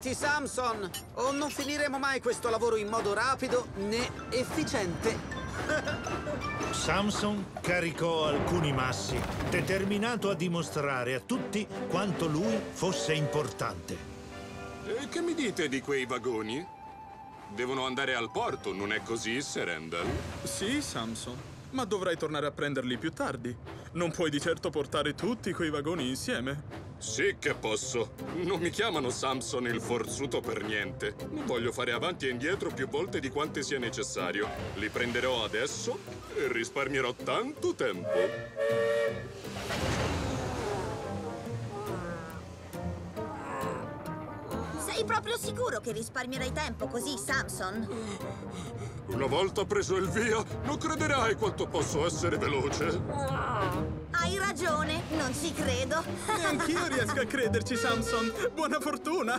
Ti Samson, o non finiremo mai questo lavoro in modo rapido né efficiente. Samson caricò alcuni massi, determinato a dimostrare a tutti quanto lui fosse importante. E che mi dite di quei vagoni? Devono andare al porto, non è così, Serendal? Sì, Samson, ma dovrai tornare a prenderli più tardi. Non puoi di certo portare tutti quei vagoni insieme. Sì che posso. Non mi chiamano Samson il forzuto per niente. Non voglio fare avanti e indietro più volte di quante sia necessario. Li prenderò adesso e risparmierò tanto tempo. Sei proprio sicuro che risparmierai tempo così, Samson? Una volta preso il via, non crederai quanto posso essere veloce. Ragione, non ci credo. Neanch'io riesco a crederci, Samson. Buona fortuna!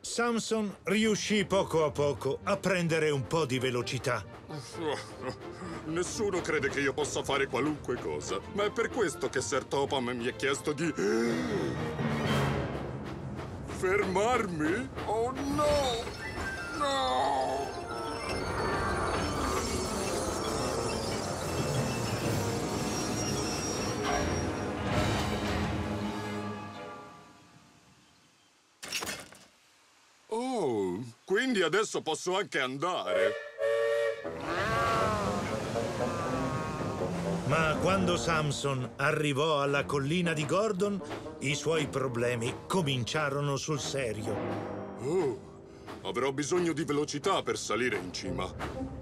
Samson riuscì poco a poco a prendere un po' di velocità. Nessuno crede che io possa fare qualunque cosa, ma è per questo che Sir Topam mi ha chiesto di... Fermarmi? Oh no! No! Quindi adesso posso anche andare. Ma quando Samson arrivò alla collina di Gordon, i suoi problemi cominciarono sul serio. Oh, avrò bisogno di velocità per salire in cima.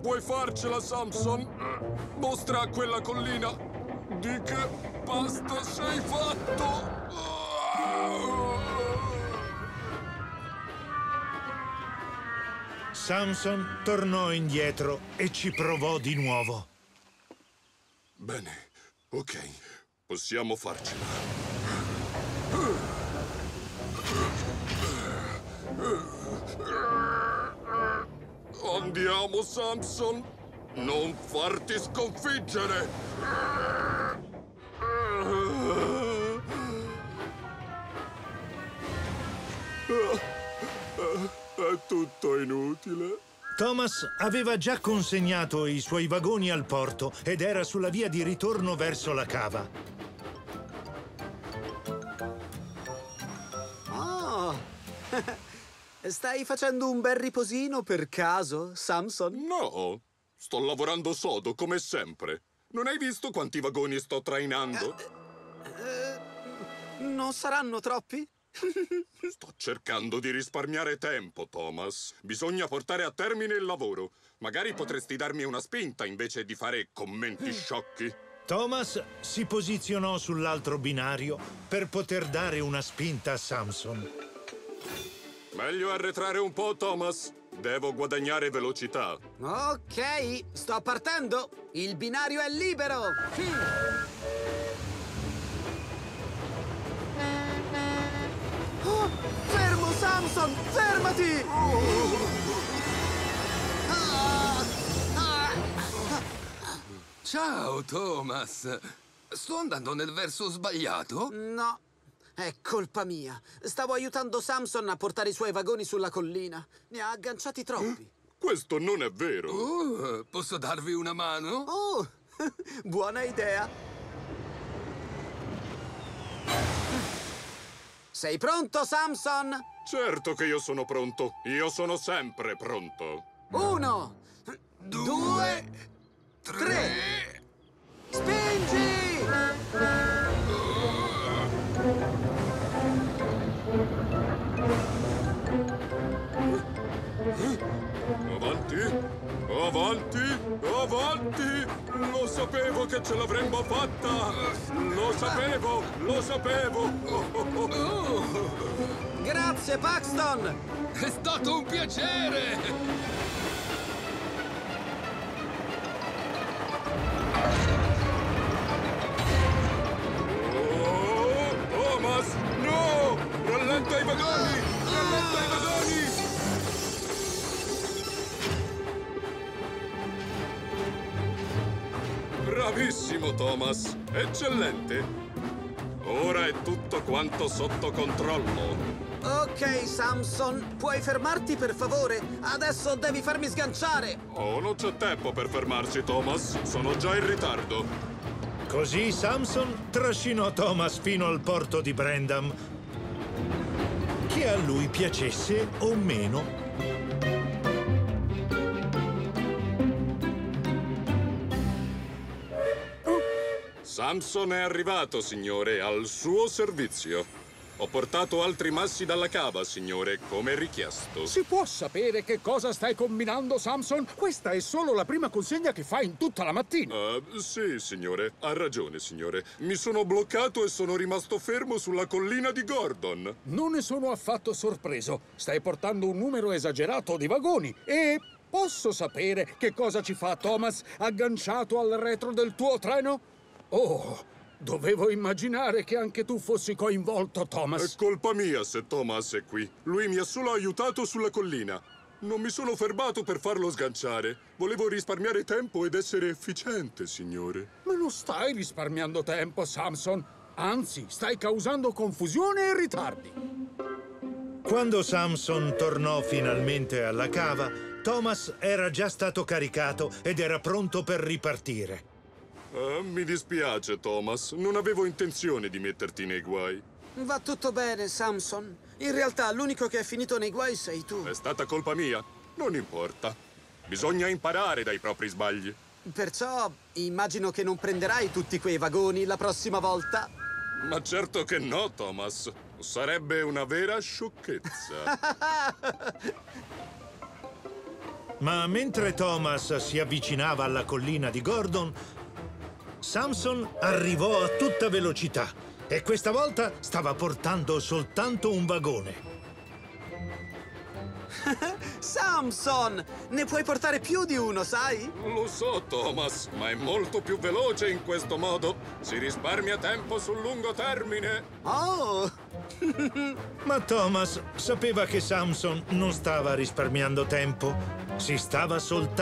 Puoi farcela, Samson! Mostra a quella collina di che pasta sei fatto! Samson tornò indietro e ci provò di nuovo. Bene, ok, possiamo farcela. Andiamo, Samson! Non farti sconfiggere! È tutto inutile. Thomas aveva già consegnato i suoi vagoni al porto ed era sulla via di ritorno verso la cava. Stai facendo un bel riposino per caso, Samson? No, sto lavorando sodo come sempre. Non hai visto quanti vagoni sto trainando? Eh, non saranno troppi? Sto cercando di risparmiare tempo, Thomas. Bisogna portare a termine il lavoro. Magari potresti darmi una spinta invece di fare commenti sciocchi. Thomas si posizionò sull'altro binario per poter dare una spinta a Samson. Meglio arretrare un po', Thomas. Devo guadagnare velocità. Ok, sto partendo. Il binario è libero. Oh, fermo, Samson! Fermati! Ciao, Thomas. Sto andando nel verso sbagliato? No, è colpa mia. Stavo aiutando Samson a portare i suoi vagoni sulla collina. Ne ha agganciati troppi. Questo non è vero. Oh, posso darvi una mano? Oh, buona idea. Sei pronto, Samson? Certo che io sono pronto. Io sono sempre pronto. Uno, due, tre. Spingi! Avanti, avanti, avanti! Lo sapevo che ce l'avremmo fatta! Lo sapevo, lo sapevo! Oh, oh, oh. Grazie, Paxton! È stato un piacere! Bravissimo, Thomas. Eccellente. Ora è tutto quanto sotto controllo. Ok, Samson, puoi fermarti per favore? Adesso devi farmi sganciare! Oh, non c'è tempo per fermarsi, Thomas. Sono già in ritardo. Così Samson trascinò Thomas fino al porto di Brandam, che a lui piacesse o meno. Samson è arrivato, signore, al suo servizio. Ho portato altri massi dalla cava, signore, come richiesto. Si può sapere che cosa stai combinando, Samson? Questa è solo la prima consegna che fai in tutta la mattina. Ah, sì, signore. Ha ragione, signore. Mi sono bloccato e sono rimasto fermo sulla collina di Gordon. Non ne sono affatto sorpreso. Stai portando un numero esagerato di vagoni e... Posso sapere che cosa ci fa Thomas agganciato al retro del tuo treno? Oh, dovevo immaginare che anche tu fossi coinvolto, È Thomas. colpa mia se Thomas è qui. Lui mi ha solo aiutato sulla collina. Non mi sono fermato per farlo sganciare. Volevo risparmiare tempo ed essere efficiente, signore. Ma non stai risparmiando tempo, Samson. Anzi, stai causando confusione e ritardi. Quando Samson tornò finalmente alla cava, Thomas era già stato caricato ed era pronto per ripartire. Ah, mi dispiace, Thomas. Non avevo intenzione di metterti nei guai. Va tutto bene, Samson. In realtà l'unico che è finito nei guai sei tu. È stata colpa mia. Non importa. Bisogna imparare dai propri sbagli. Perciò immagino che non prenderai tutti quei vagoni la prossima volta. Ma certo che no, Thomas. Sarebbe una vera sciocchezza. Ma mentre Thomas si avvicinava alla collina di Gordon, Samson arrivò a tutta velocità e questa volta stava portando soltanto un vagone. Samson! Ne puoi portare più di uno, sai? Lo so, Thomas, ma è molto più veloce in questo modo. Si risparmia tempo sul lungo termine. Oh! Ma Thomas sapeva che Samson non stava risparmiando tempo, si stava soltanto